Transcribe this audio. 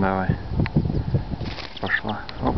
Давай. Пошла. Оп.